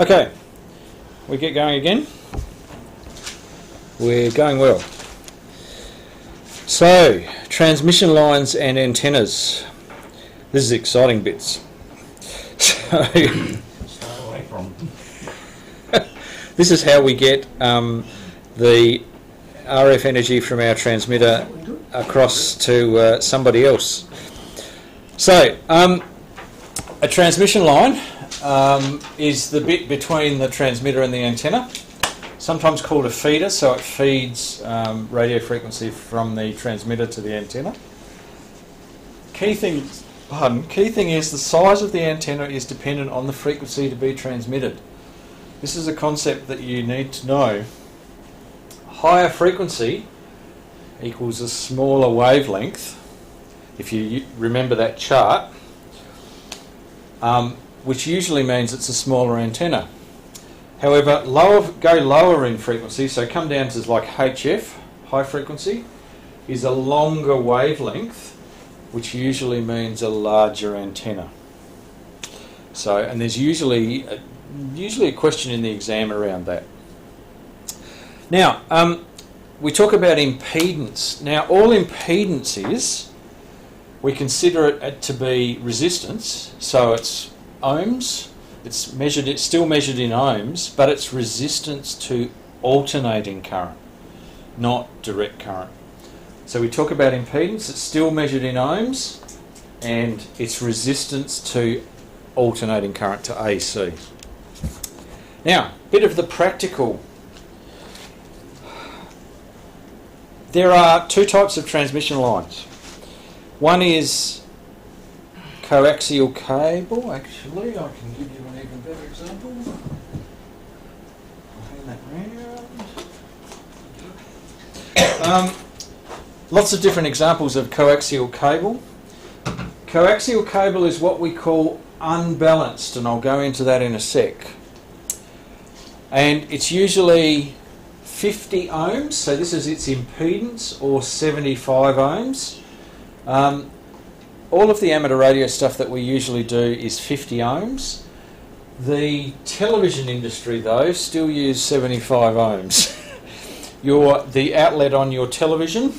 Okay, we get going again. We're going well. So, transmission lines and antennas. This is exciting bits. So, this is how we get um, the RF energy from our transmitter across to uh, somebody else. So, um, a transmission line um, is the bit between the transmitter and the antenna, sometimes called a feeder, so it feeds um, radio frequency from the transmitter to the antenna. Key thing, pardon, key thing is the size of the antenna is dependent on the frequency to be transmitted. This is a concept that you need to know. Higher frequency equals a smaller wavelength. If you remember that chart, um, which usually means it's a smaller antenna. However, lower, go lower in frequency, so come down to like HF, high frequency, is a longer wavelength, which usually means a larger antenna. So, and there's usually a, usually a question in the exam around that. Now, um, we talk about impedance. Now, all impedance is we consider it to be resistance, so it's ohms. It's measured. It's still measured in ohms, but it's resistance to alternating current, not direct current. So we talk about impedance. It's still measured in ohms, and it's resistance to alternating current to AC. Now, bit of the practical. There are two types of transmission lines. One is coaxial cable. Actually, I can give you an even better example. Um, lots of different examples of coaxial cable. Coaxial cable is what we call unbalanced, and I'll go into that in a sec. And it's usually 50 ohms, so this is its impedance, or 75 ohms. Um, all of the amateur radio stuff that we usually do is 50 ohms. The television industry, though, still use 75 ohms. your the outlet on your television,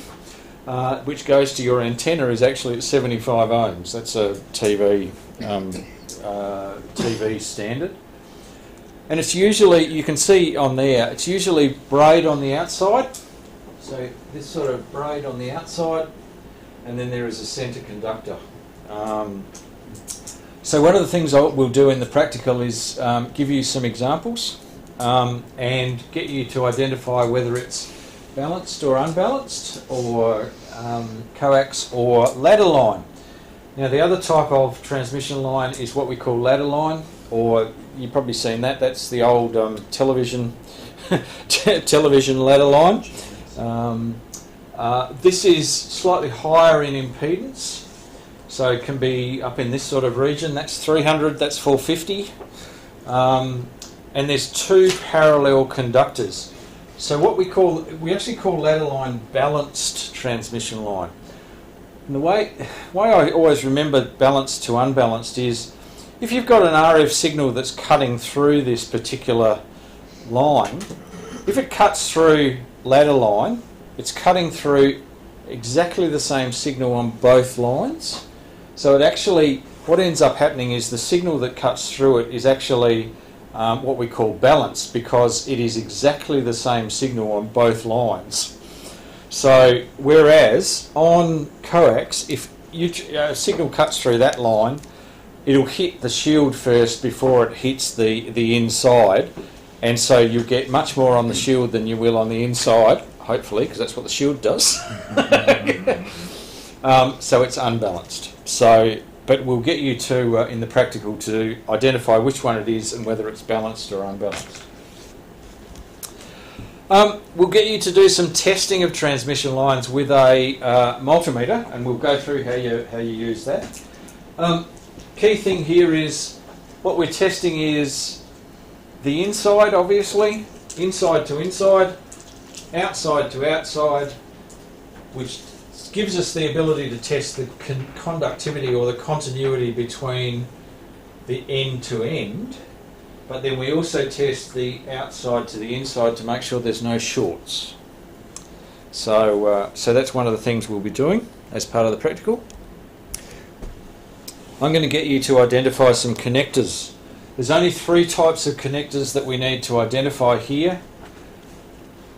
uh, which goes to your antenna, is actually at 75 ohms. That's a TV um, uh, TV standard. And it's usually you can see on there. It's usually braid on the outside. So this sort of braid on the outside, and then there is a centre conductor. Um, so one of the things I will do in the practical is um, give you some examples um, and get you to identify whether it's balanced or unbalanced, or um, coax or ladder line. Now the other type of transmission line is what we call ladder line, or you've probably seen that. That's the old um, television television ladder line. Uh, this is slightly higher in impedance, so it can be up in this sort of region. That's 300, that's 450. Um, and there's two parallel conductors. So what we call, we actually call ladder line balanced transmission line. And the way, way I always remember balanced to unbalanced is if you've got an RF signal that's cutting through this particular line, if it cuts through ladder line, it's cutting through exactly the same signal on both lines. So it actually, what ends up happening is the signal that cuts through it is actually um, what we call balanced because it is exactly the same signal on both lines. So whereas on coax, if you, a signal cuts through that line, it'll hit the shield first before it hits the, the inside, and so you'll get much more on the shield than you will on the inside, hopefully, because that's what the shield does. um, so it's unbalanced. So, but we'll get you to uh, in the practical to identify which one it is and whether it's balanced or unbalanced. Um, we'll get you to do some testing of transmission lines with a uh, multimeter, and we'll go through how you how you use that. Um, key thing here is what we're testing is the inside, obviously, inside to inside, outside to outside, which gives us the ability to test the con- conductivity or the continuity between the end to end. but then we also test the outside to the inside to make sure there's no shorts. So, uh, so that's one of the things we'll be doing as part of the practical. I'm going to get you to identify some connectors. There's only three types of connectors that we need to identify here.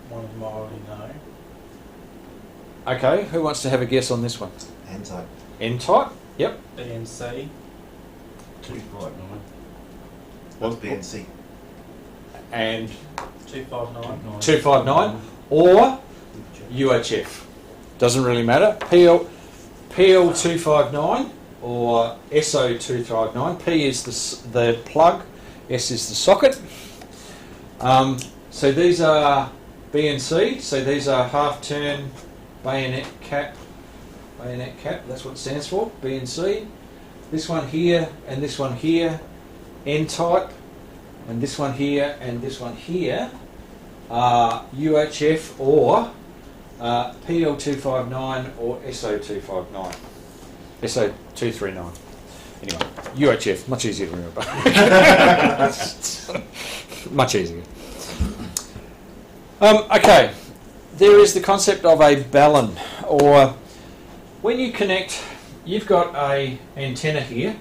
One of them I already know. Okay, who wants to have a guess on this one? Hand type. N type? Yep. BNC. Two five nine. What's BNC? And 259. 259 or UHF. Doesn't really matter. PL, PL259 or SO259. P is the, the plug, S is the socket. Um, so these are BNC, so these are half turn bayonet cap. Bayonet cap, that's what it stands for, BNC. This one here and this one here, N type, and this one here and this one here are UHF or uh, PL259 or SO259. SO239. Anyway, UHF, much easier to remember. much easier. Um, okay, there is the concept of a balun, or when you connect, you've got a antenna here,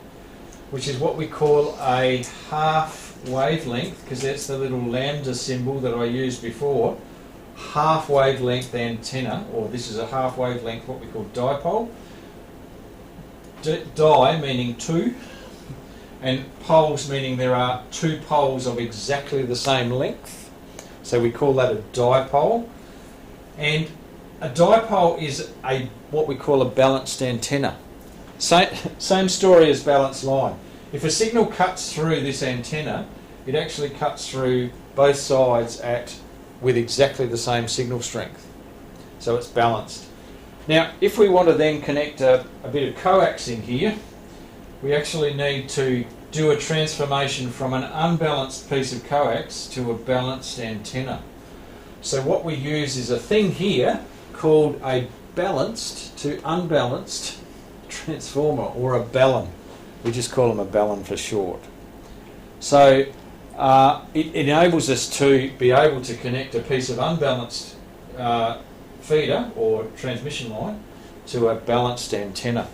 which is what we call a half wavelength, because that's the little lambda symbol that I used before. Half wavelength antenna, or this is a half wavelength, what we call dipole. D- meaning two, and poles meaning there are two poles of exactly the same length. So we call that a dipole. And a dipole is a what we call a balanced antenna. Same, same story as balanced line. If a signal cuts through this antenna, it actually cuts through both sides at with exactly the same signal strength. So it's balanced. Now, if we want to then connect a, a bit of coax in here, we actually need to do a transformation from an unbalanced piece of coax to a balanced antenna. So what we use is a thing here called a balanced to unbalanced transformer or a balun. We just call them a balun for short. So uh, it enables us to be able to connect a piece of unbalanced uh, feeder or transmission line to a balanced antenna.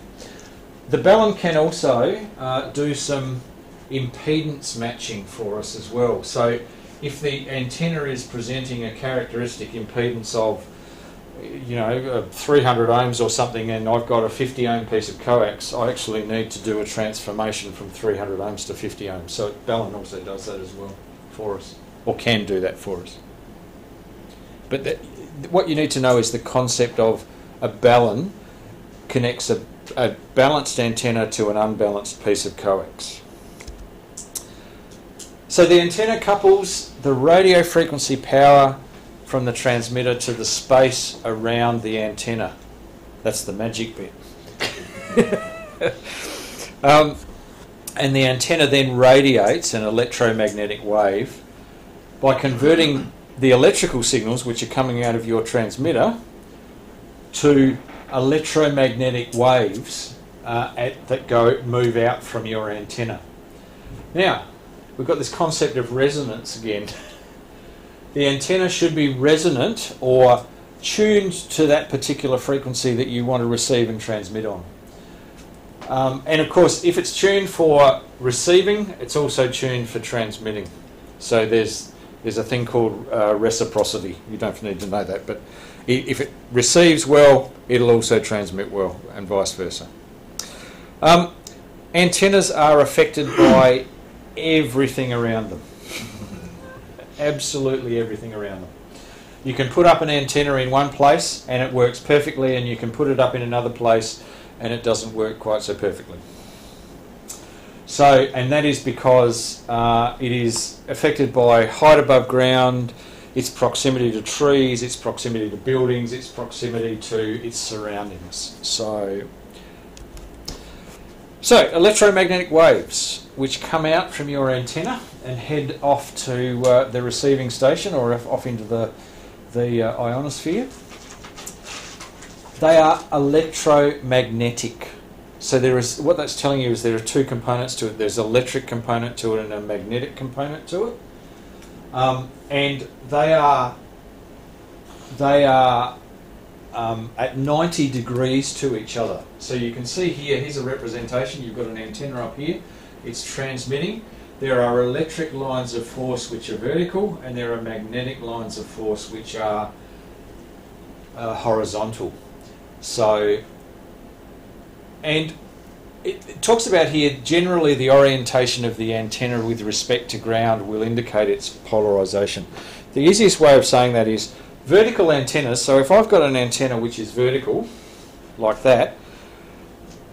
The balun can also uh, do some impedance matching for us as well. So if the antenna is presenting a characteristic impedance of you know, uh, 300 ohms or something, and I've got a 50 ohm piece of coax, I actually need to do a transformation from 300 ohms to 50 ohms. So balun also does that as well for us, or can do that for us. But that, what you need to know is the concept of a balun connects a, a balanced antenna to an unbalanced piece of coax. So the antenna couples the radio frequency power from the transmitter to the space around the antenna. That's the magic bit. um, and the antenna then radiates an electromagnetic wave by converting the electrical signals which are coming out of your transmitter to electromagnetic waves uh, at, that go move out from your antenna. Now, we've got this concept of resonance again. the antenna should be resonant or tuned to that particular frequency that you want to receive and transmit on. Um, and of course, if it's tuned for receiving, it's also tuned for transmitting. So there's there's a thing called uh, reciprocity. You don't need to know that, but if it receives well, it'll also transmit well, and vice versa. Um, antennas are affected by everything around them. Absolutely everything around them. You can put up an antenna in one place and it works perfectly, and you can put it up in another place and it doesn't work quite so perfectly. So, and that is because uh, it is affected by height above ground, its proximity to trees, its proximity to buildings, its proximity to its surroundings. So, so electromagnetic waves which come out from your antenna and head off to uh, the receiving station or off into the the uh, ionosphere. They are electromagnetic. So there is what that's telling you is there are two components to it. There's an electric component to it and a magnetic component to it, um, and they are they are um, at 90 degrees to each other. So you can see here. Here's a representation. You've got an antenna up here. It's transmitting. There are electric lines of force which are vertical, and there are magnetic lines of force which are uh, horizontal. So, and it, talks about here generally the orientation of the antenna with respect to ground will indicate its polarization. The easiest way of saying that is vertical antennas. So, if I've got an antenna which is vertical, like that,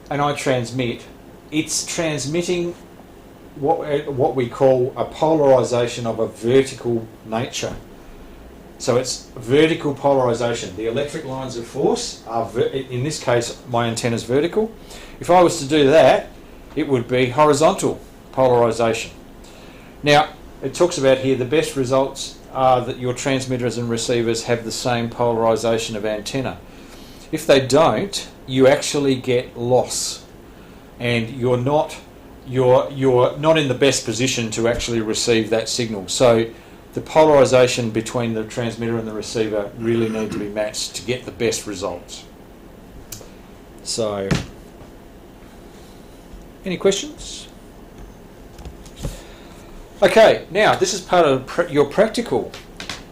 and I transmit, it's transmitting what, what we call a polarization of a vertical nature. So it's vertical polarization. The electric lines of force are, in this case, my antenna is vertical. If I was to do that, it would be horizontal polarization. Now, it talks about here the best results are that your transmitters and receivers have the same polarization of antenna. If they don't, you actually get loss, and you're not you're you're not in the best position to actually receive that signal. So the polarization between the transmitter and the receiver really need to be matched to get the best results. So, any questions? Okay, now this is part of your practical.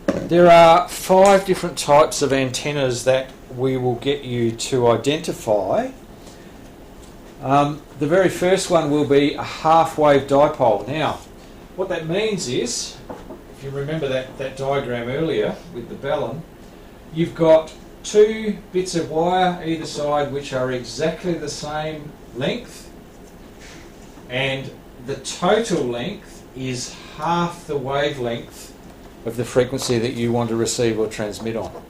There are five different types of antennas that we will get you to identify. Um, the very first one will be a half wave dipole. Now, what that means is, if you remember that, that diagram earlier with the balun, you've got two bits of wire either side which are exactly the same length, and the total length is half the wavelength of the frequency that you want to receive or transmit on.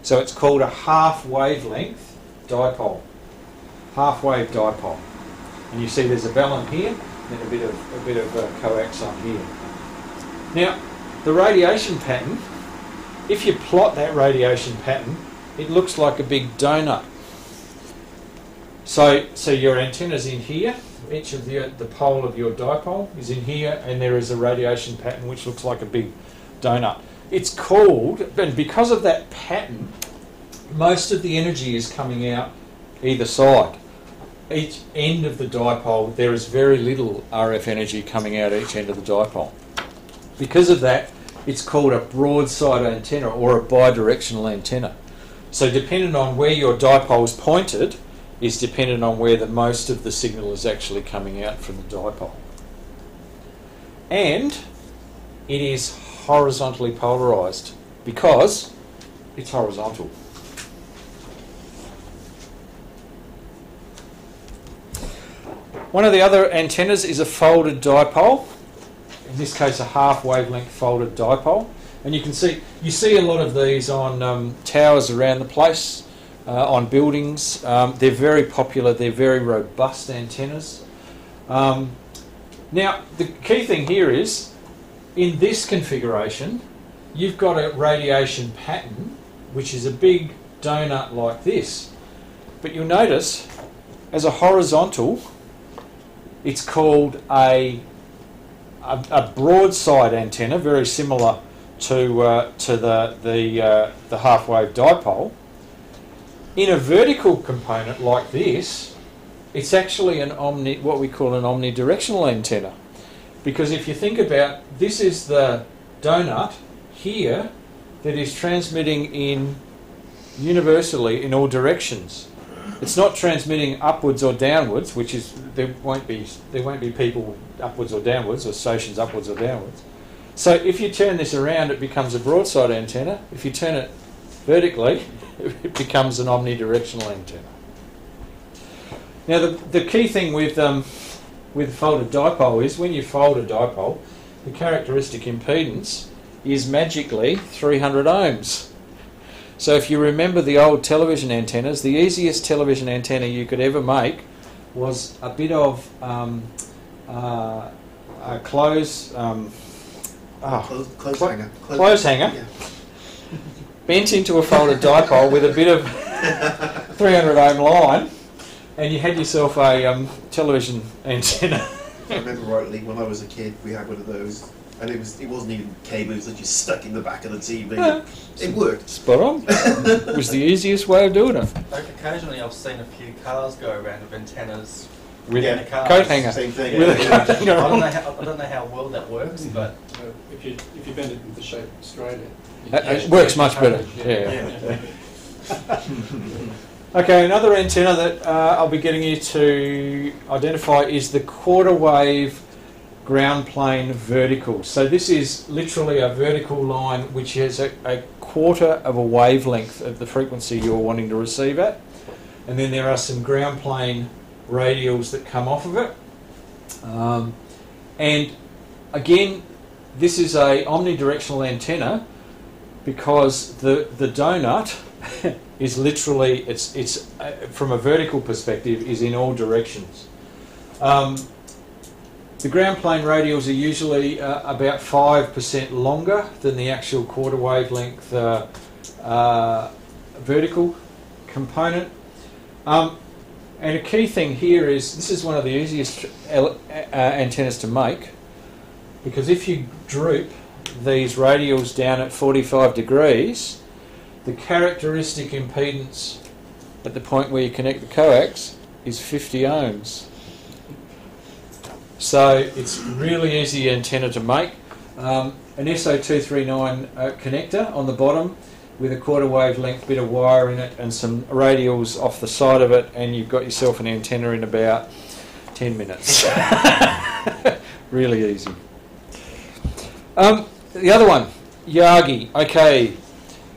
So it's called a half wavelength dipole. Half wave dipole. And you see there's a balun here and a bit of a bit of uh, coax on here. Now, the radiation pattern, if you plot that radiation pattern, it looks like a big donut. So, so your antenna's in here. Each of the the pole of your dipole is in here, and there is a radiation pattern which looks like a big donut. It's called, and because of that pattern, most of the energy is coming out either side. Each end of the dipole, there is very little RF energy coming out each end of the dipole. Because of that, it's called a broadside antenna or a bidirectional antenna. So, depending on where your dipole is pointed, is dependent on where the most of the signal is actually coming out from the dipole. And it is horizontally polarized because it's horizontal. One of the other antennas is a folded dipole, in this case a half wavelength folded dipole. And you can see you see a lot of these on um, towers around the place, uh, on buildings. Um, they're very popular. They're very robust antennas. Um, now the key thing here is, in this configuration, you've got a radiation pattern which is a big donut like this. But you'll notice, as a horizontal, it's called a, a, a broadside antenna, very similar to, uh, to the, the, uh, the half wave dipole. In a vertical component like this, it's actually an omni, what we call an omnidirectional antenna. Because if you think about this is the donut here that is transmitting in universally in all directions. It's not transmitting upwards or downwards, which is there won't be there won't be people upwards or downwards or stations upwards or downwards. So if you turn this around, it becomes a broadside antenna. If you turn it vertically, it becomes an omnidirectional antenna. Now the, the key thing with um, with folded dipole is when you fold a dipole, the characteristic impedance is magically 300 ohms. So if you remember the old television antennas, the easiest television antenna you could ever make was a bit of um, uh, a clothes um, oh, Close, close Clo- hanger. clothes hanger. Yeah. bent into a folded dipole with a bit of 300 ohm line, and you had yourself a um, television antenna. I remember rightly, when I was a kid, we had one of those, and it was it wasn't even cables that you stuck in the back of the TV. Yeah. It worked. Spot on. it was the easiest way of doing it. Like occasionally I've seen a few cars go around with antennas With Yeah. in the cars. coat hanger. Same thing. With a yeah. coat hanger I don't, know how, I don't know how well that works, but So if you, if you bend it in the shape of Australia. you It- it works much better, coverage, yeah. Okay, another antenna that uh, I'll be getting you to identify is the quarter wave ground plane vertical. So this is literally a vertical line which has a, a quarter of a wavelength of the frequency you're wanting to receive at. And then there are some ground plane radials that come off of it. Um, and again, this is a omnidirectional antenna because the, the donut is literally it's it's uh, from a vertical perspective is in all directions. Um, the ground plane radials are usually uh, about five percent longer than the actual quarter wavelength uh, uh, vertical component. Um, and a key thing here is this is one of the easiest ele- uh, antennas to make because if you droop these radials down at 45 degrees, the characteristic impedance at the point where you connect the coax is 50 ohms. So it's really easy antenna to make. Um, an SO239 uh, connector on the bottom with a quarter wavelength bit of wire in it and some radials off the side of it, and you've got yourself an antenna in about 10 minutes. really easy. Um, the other one, Yagi. Okay,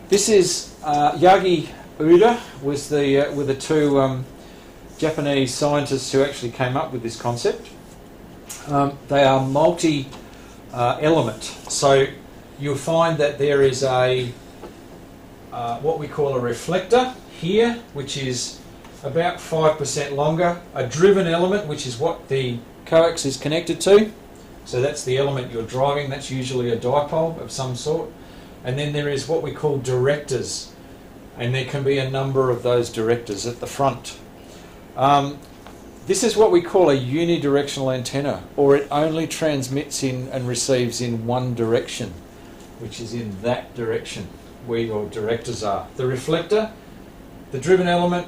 this is uh, Yagi Uda was the uh, were the two um, Japanese scientists who actually came up with this concept. Um, they are multi uh, element, so you'll find that there is a uh, what we call a reflector here, which is about five percent longer. A driven element, which is what the coax is connected to. So that's the element you're driving. That's usually a dipole of some sort. And then there is what we call directors, and there can be a number of those directors at the front. Um, this is what we call a unidirectional antenna, or it only transmits in and receives in one direction, which is in that direction where your directors are. The reflector, the driven element,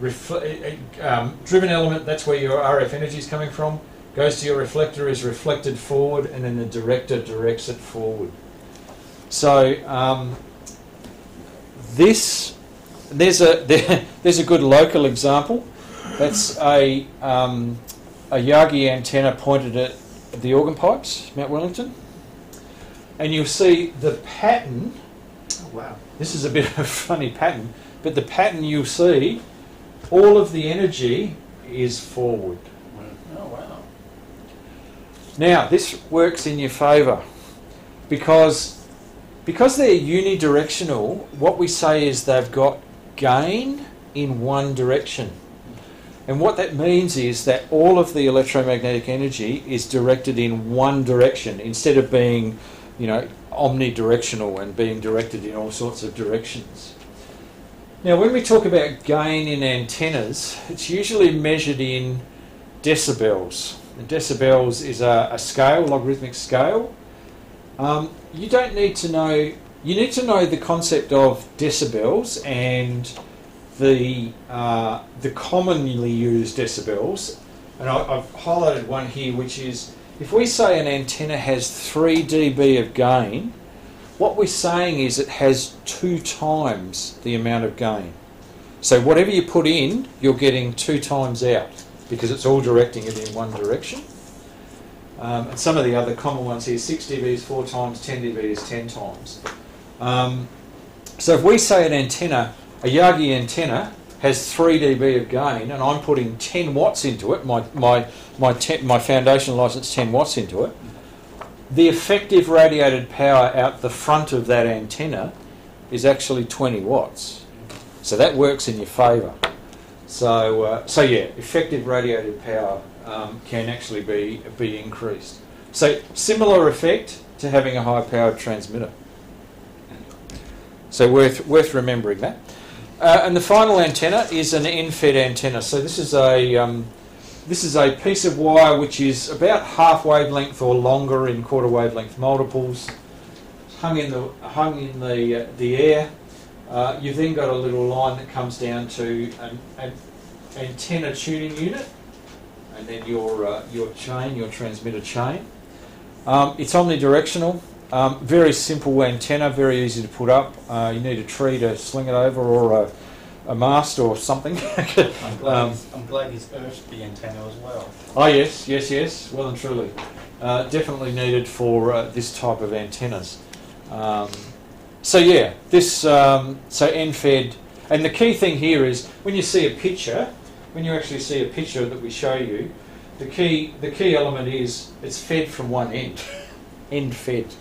refle- um, driven element, that's where your RF energy is coming from, goes to your reflector, is reflected forward, and then the director directs it forward. So um, this there's a there, there's a good local example. That's a um, a Yagi antenna pointed at the organ pipes, Mount Wellington, and you'll see the pattern. Oh, wow. This is a bit of a funny pattern, but the pattern you'll see, all of the energy is forward. oh wow. Now, this works in your favour because because they're unidirectional, what we say is they've got gain in one direction. And what that means is that all of the electromagnetic energy is directed in one direction instead of being, you know, omnidirectional and being directed in all sorts of directions. Now, when we talk about gain in antennas, it's usually measured in decibels. And decibels is a, a scale, logarithmic scale. Um, you don't need to know, you need to know the concept of decibels and the, uh, the commonly used decibels. And I, I've highlighted one here, which is if we say an antenna has 3 dB of gain, what we're saying is it has two times the amount of gain. So whatever you put in, you're getting two times out because it's all directing it in one direction. Um, and some of the other common ones here, 6 dB is 4 times, 10 dB is 10 times. Um, so if we say an antenna, a Yagi antenna has 3 dB of gain and I'm putting 10 watts into it, my, my, my, my foundation license 10 watts into it, the effective radiated power out the front of that antenna is actually 20 watts. So that works in your favour. So, uh, so yeah, effective radiated power um, can actually be be increased. So similar effect to having a high powered transmitter. So worth worth remembering that. Uh, and the final antenna is an end-fed antenna. So this is a um, this is a piece of wire which is about half wavelength or longer in quarter wavelength multiples, hung in the hung in the uh, the air. Uh, you've then got a little line that comes down to an, an antenna tuning unit, and then your uh, your chain, your transmitter chain. Um, it's omnidirectional. Um, very simple antenna, very easy to put up. Uh, you need a tree to sling it over or a, a mast or something. I'm glad, Um, he's, I'm glad he's earthed the antenna as well. oh yes, yes, yes, well and truly. Uh, definitely needed for uh, this type of antennas. Um, so yeah, this um, so end-fed, and the key thing here is when you see a picture, when you actually see a picture that we show you, the key the key element is it's fed from one end, end fed.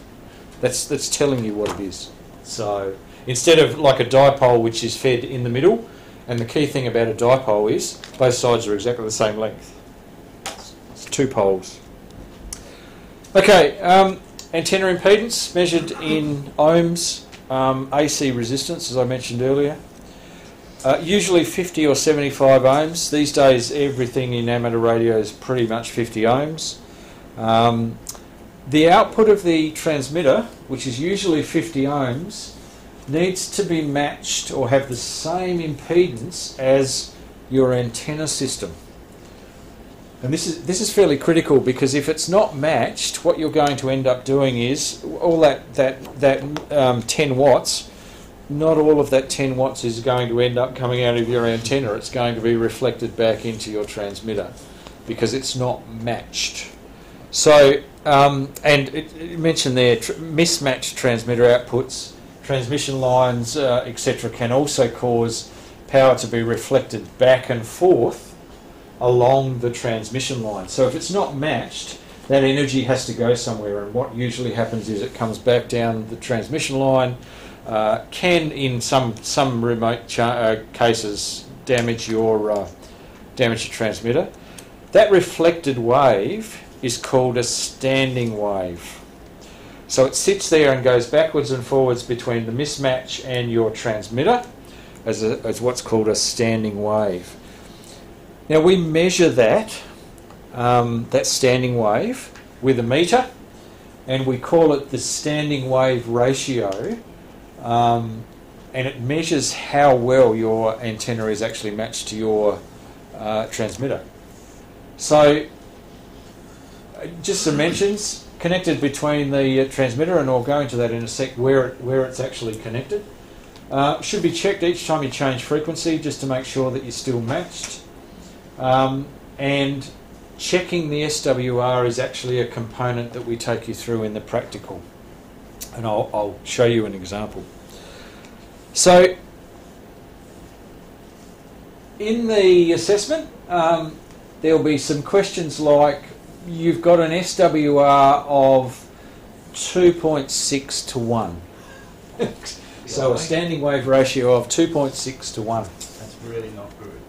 That's that's telling you what it is. So instead of like a dipole which is fed in the middle, and the key thing about a dipole is both sides are exactly the same length. It's two poles. Okay, um, antenna impedance measured in ohms, um, AC resistance as I mentioned earlier. Uh, usually 50 or 75 ohms. These days, everything in amateur radio is pretty much 50 ohms. Um, the output of the transmitter, which is usually 50 ohms, needs to be matched or have the same impedance as your antenna system. And this is this is fairly critical because if it's not matched, what you're going to end up doing is all that that that um, 10 watts not all of that 10 watts is going to end up coming out of your antenna. It's going to be reflected back into your transmitter because it's not matched. So, um, and it, it mentioned there tr- mismatched transmitter outputs, transmission lines, uh, etc., can also cause power to be reflected back and forth along the transmission line. So, if it's not matched, that energy has to go somewhere, and what usually happens is it comes back down the transmission line uh, can, in some some remote uh, cases, damage your uh, damage your transmitter. That reflected wave is called a standing wave. So it sits there and goes backwards and forwards between the mismatch and your transmitter as, a, as what's called a standing wave. Now we measure that um, that standing wave with a meter, and we call it the standing wave ratio um, and it measures how well your antenna is actually matched to your uh, transmitter. So, just some mentions connected between the uh, transmitter, and I'll go into that in a sec where it, where it's actually connected. Uh, should be checked each time you change frequency just to make sure that you're still matched. Um, and checking the SWR is actually a component that we take you through in the practical and I'll, I'll show you an example. So, in the assessment, um, there'll be some questions like you've got an SWR of 2.6 to 1. so, a standing wave ratio of 2.6 to 1. That's really not good.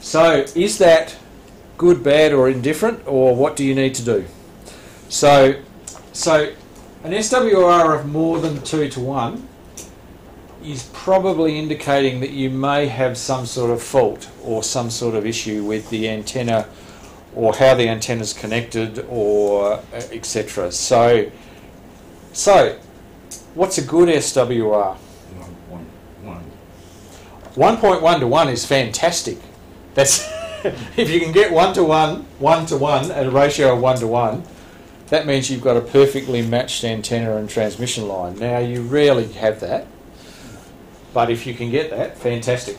So, is that good, bad, or indifferent, or what do you need to do? So, so an SWR of more than 2 to 1 is probably indicating that you may have some sort of fault or some sort of issue with the antenna or how the antenna is connected or uh, etc. So, so what's a good SWR? One, one, one. 1.1 to 1 is fantastic. That's if you can get 1 to 1, 1 to 1 at a ratio of 1 to 1, that means you've got a perfectly matched antenna and transmission line. Now, you rarely have that, but if you can get that, fantastic.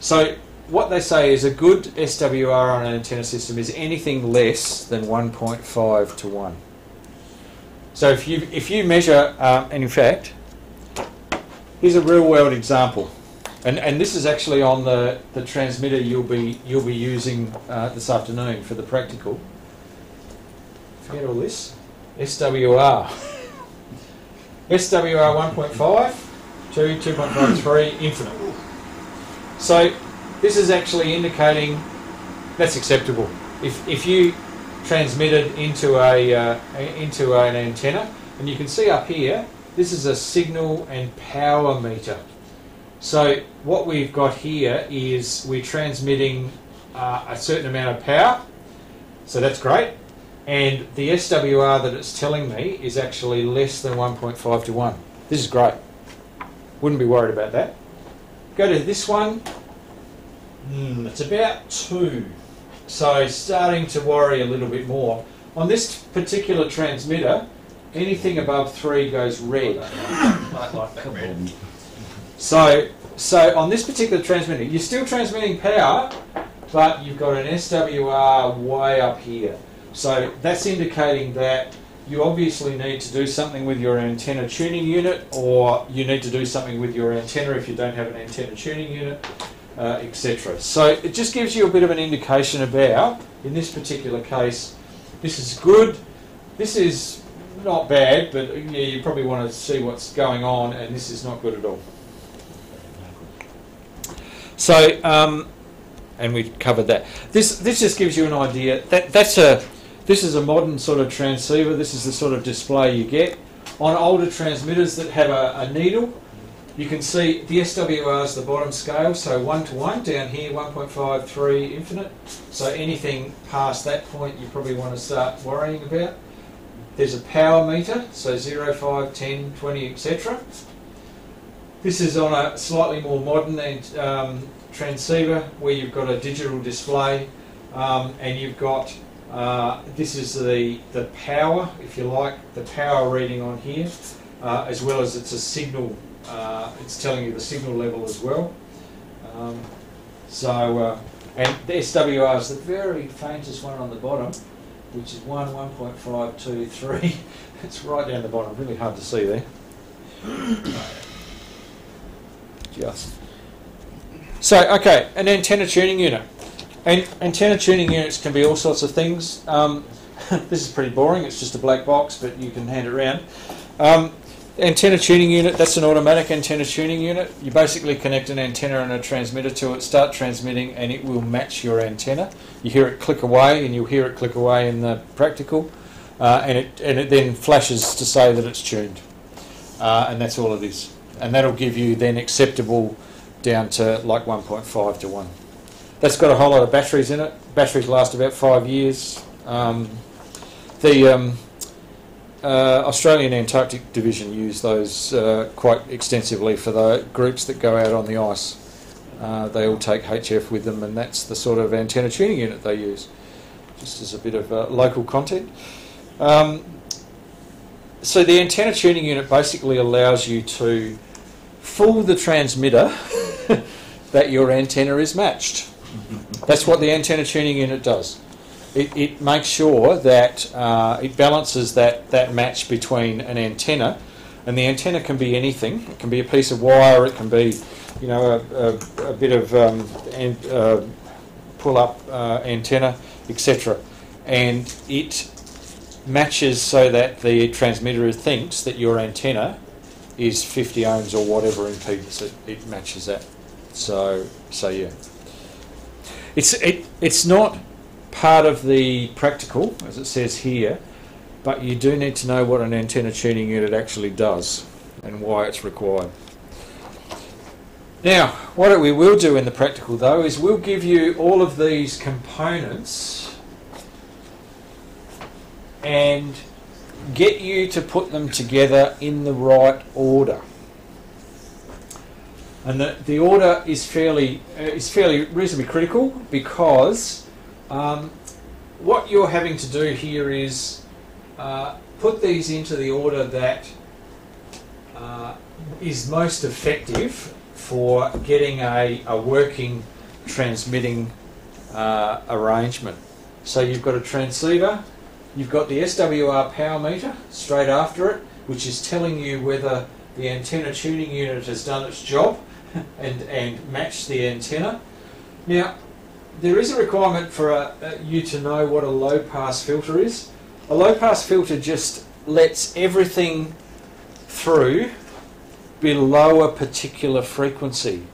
So, what they say is a good SWR on an antenna system is anything less than 1.5 to 1. So, if you, if you measure, um, and in fact, here's a real world example. And, and this is actually on the, the transmitter you'll be, you'll be using uh, this afternoon for the practical. Forget all this. SWR. SWR 1.5, 2, 2.5, 3, infinite. So this is actually indicating that's acceptable. If, if you transmitted into a uh, into an antenna, and you can see up here, this is a signal and power meter. So what we've got here is we're transmitting uh, a certain amount of power, so that's great. And the SWR that it's telling me is actually less than 1.5 to 1. This is great. Wouldn't be worried about that. Go to this one. Hmm, it's about 2. So starting to worry a little bit more. On this particular transmitter, anything above 3 goes red. Might like that red. So, so on this particular transmitter, you're still transmitting power, but you've got an SWR way up here. So that's indicating that you obviously need to do something with your antenna tuning unit, or you need to do something with your antenna if you don't have an antenna tuning unit, uh, etc. So it just gives you a bit of an indication about, in this particular case, this is good. This is not bad, but yeah, you probably want to see what's going on, and this is not good at all. So, um, and we've covered that. This this just gives you an idea. That that's a this is a modern sort of transceiver. This is the sort of display you get on older transmitters that have a, a needle. You can see the SWR is the bottom scale, so one to one down here, 1.53 infinite. So anything past that point, you probably want to start worrying about. There's a power meter, so 0, 5, 10, 20, etc. This is on a slightly more modern um, transceiver where you've got a digital display um, and you've got uh, this is the the power, if you like, the power reading on here, uh, as well as it's a signal. Uh, it's telling you the signal level as well. Um, so uh, and the SWR is the very faintest one on the bottom, which is one, one point five, two, three. it's right down the bottom, really hard to see there. Just. So, okay, an antenna tuning unit. And antenna tuning units can be all sorts of things. Um, this is pretty boring, it's just a black box, but you can hand it around. Um, antenna tuning unit, that's an automatic antenna tuning unit. You basically connect an antenna and a transmitter to it, start transmitting, and it will match your antenna. You hear it click away, and you'll hear it click away in the practical, uh, and, it, and it then flashes to say that it's tuned. Uh, and that's all it is. And that'll give you then acceptable down to like 1.5 to 1. That's got a whole lot of batteries in it. Batteries last about five years. Um, the um, uh, Australian Antarctic Division use those uh, quite extensively for the groups that go out on the ice. Uh, they all take HF with them, and that's the sort of antenna tuning unit they use, just as a bit of uh, local content. Um, so the antenna tuning unit basically allows you to fool the transmitter that your antenna is matched. That's what the antenna tuning unit does. It, it makes sure that uh, it balances that, that match between an antenna, and the antenna can be anything. It can be a piece of wire, it can be, you know, a, a, a bit of um, an, uh, pull-up uh, antenna, etc. And it matches so that the transmitter thinks that your antenna is 50 ohms or whatever impedance. It, it matches that. So, so yeah. It's it, it's not part of the practical, as it says here, but you do need to know what an antenna tuning unit actually does and why it's required. Now, what we will do in the practical though is we'll give you all of these components and get you to put them together in the right order. And the, the order is fairly uh, is fairly reasonably critical because um, what you're having to do here is uh, put these into the order that uh, is most effective for getting a, a working transmitting uh, arrangement. So you've got a transceiver, you've got the SWR power meter straight after it, which is telling you whether the antenna tuning unit has done its job and, and match the antenna. Now, there is a requirement for a, a, you to know what a low pass filter is. A low pass filter just lets everything through below a particular frequency.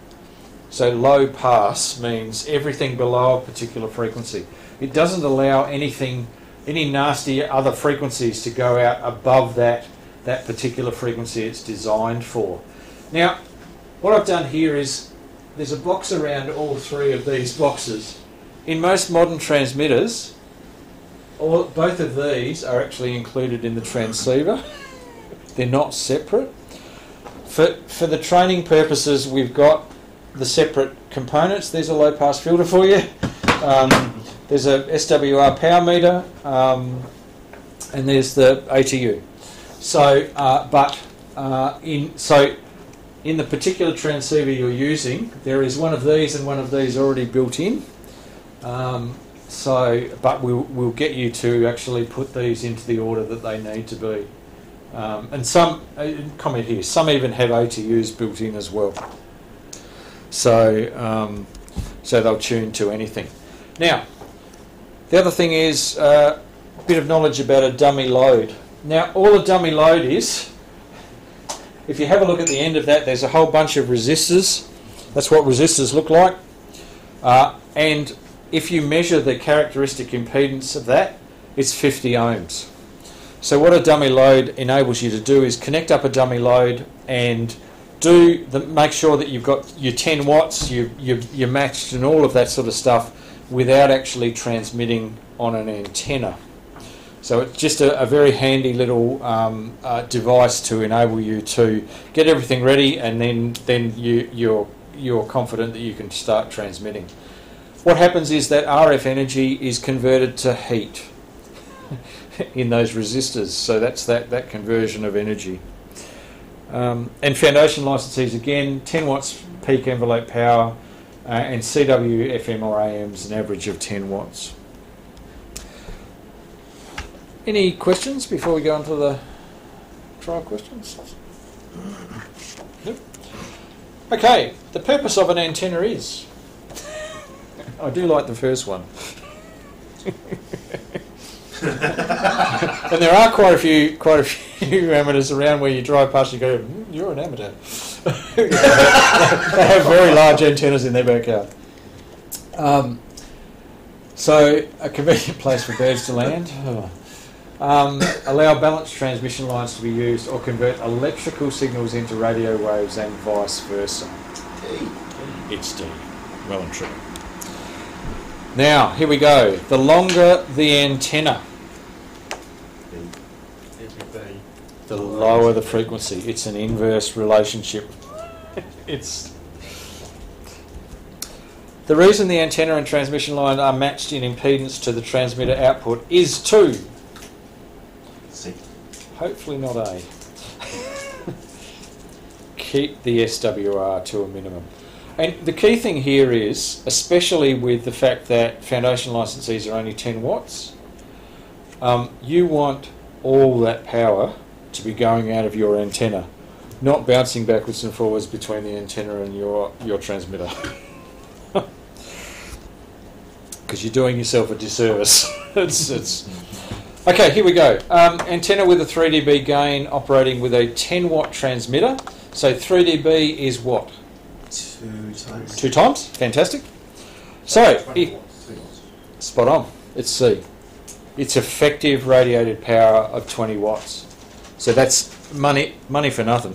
So low pass means everything below a particular frequency. It doesn't allow anything, any nasty other frequencies to go out above that, that particular frequency it's designed for. Now, what I've done here is there's a box around all three of these boxes. In most modern transmitters, all, both of these are actually included in the transceiver. They're not separate. For, for the training purposes, we've got the separate components. There's a low pass filter for you. Um, there's a SWR power meter, um, and there's the ATU. So, uh, but uh, in so in the particular transceiver you're using, there is one of these and one of these already built in. Um, so, but we'll, we'll get you to actually put these into the order that they need to be. Um, and some, uh, comment here, some even have ATUs built in as well. So, um, so they'll tune to anything. Now, the other thing is uh, a bit of knowledge about a dummy load. Now, all a dummy load is, if you have a look at the end of that, there's a whole bunch of resistors. That's what resistors look like. Uh, and if you measure the characteristic impedance of that, it's 50 ohms. So what a dummy load enables you to do is connect up a dummy load and do the, make sure that you've got your 10 watts, you, you, you're matched and all of that sort of stuff without actually transmitting on an antenna. So it's just a, a very handy little um, uh, device to enable you to get everything ready and then, then you, you're, you're confident that you can start transmitting. What happens is that RF energy is converted to heat in those resistors. So that's that, that conversion of energy. Um, and foundation licensees again, 10 watts peak envelope power, uh, and CW, FM, or AMs an average of 10 watts. Any questions before we go on to the trial questions? Nope. Okay, the purpose of an antenna is. I do like the first one. and there are quite a few, quite a few amateurs around where you drive past, you go, mm, "You're an amateur." they have very large antennas in their backyard. Um, so, a convenient place for birds to land. Um, allow balanced transmission lines to be used, or convert electrical signals into radio waves, and vice versa. It's D. Well and true. Now, here we go. The longer the antenna, EPB. the lower the frequency. It's an inverse relationship. it's the reason the antenna and transmission line are matched in impedance to the transmitter output is to See, hopefully not A. Keep the SWR to a minimum. And the key thing here is, especially with the fact that foundation licensees are only 10 watts, um, you want all that power to be going out of your antenna, not bouncing backwards and forwards between the antenna and your, your transmitter. Because you're doing yourself a disservice. it's, it's okay, here we go. Um, antenna with a 3 dB gain operating with a 10 watt transmitter. So 3 dB is what? two times. Two times? Fantastic. So, 20 if, watts, 2 watts. Spot on. It's C. It's effective radiated power of 20 watts. So that's money money for nothing.